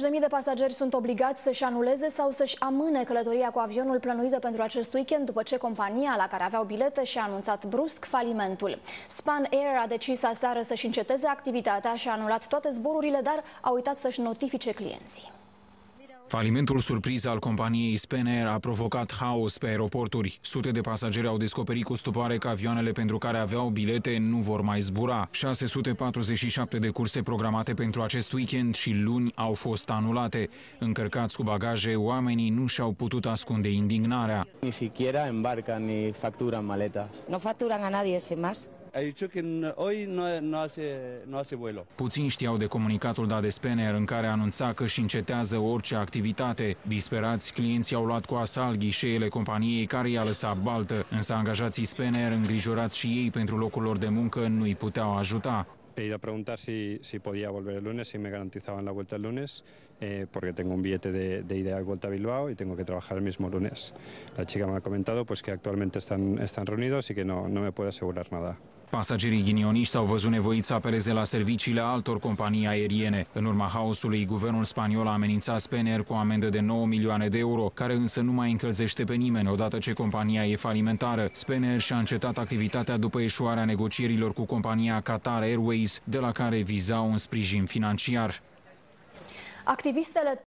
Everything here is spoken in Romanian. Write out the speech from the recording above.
de de pasageri sunt obligați să-și anuleze sau să-și amâne călătoria cu avionul plănuită pentru acest weekend după ce compania la care aveau bilete și-a anunțat brusc falimentul. Span Air a decis aseară să-și înceteze activitatea și a anulat toate zborurile, dar a uitat să-și notifice clienții. Falimentul surpriz al companiei Spanair a provocat haos pe aeroporturi. Sute de pasageri au descoperit cu stupoare că avioanele pentru care aveau bilete nu vor mai zbura. 647 de curse programate pentru acest weekend și luni au fost anulate. Încărcați cu bagaje, oamenii nu și-au putut ascunde indignarea. Ni siquiera embarcan ni facturan maletas. No facturan a nadie, sin más. Ha dicho que hoy no, no, hace, no hace vuelo. Puțini știau de comunicatul dat de Spener în care anunța că și încetează orice activitate. Disperați, clienții au luat cu asalt ghișeele companiei care i-a lăsat baltă, însă angajații Spener, îngrijorați și ei pentru locul lor de muncă, nu-i puteau ajuta. He ido a preguntar si, si podía volver el lunes, si me garantizaban la vuelta el lunes, eh, porque tengo un billete de, de, ida y vuelta a Bilbao y tengo que trabajar el mismo lunes. La chica me ha comentado pues, que actualmente están, están reunidos y que no, no me puede asegurar nada. Pasagerii ghinioniști s-au văzut nevoiți să apeleze la serviciile altor companii aeriene. În urma haosului, guvernul spaniol a amenințat Spener cu o amendă de 9 milioane de euro, care însă nu mai încălzește pe nimeni odată ce compania e falimentară. Spener și-a încetat activitatea după eșuarea negocierilor cu compania Qatar Airways, de la care viza un sprijin financiar. Activistele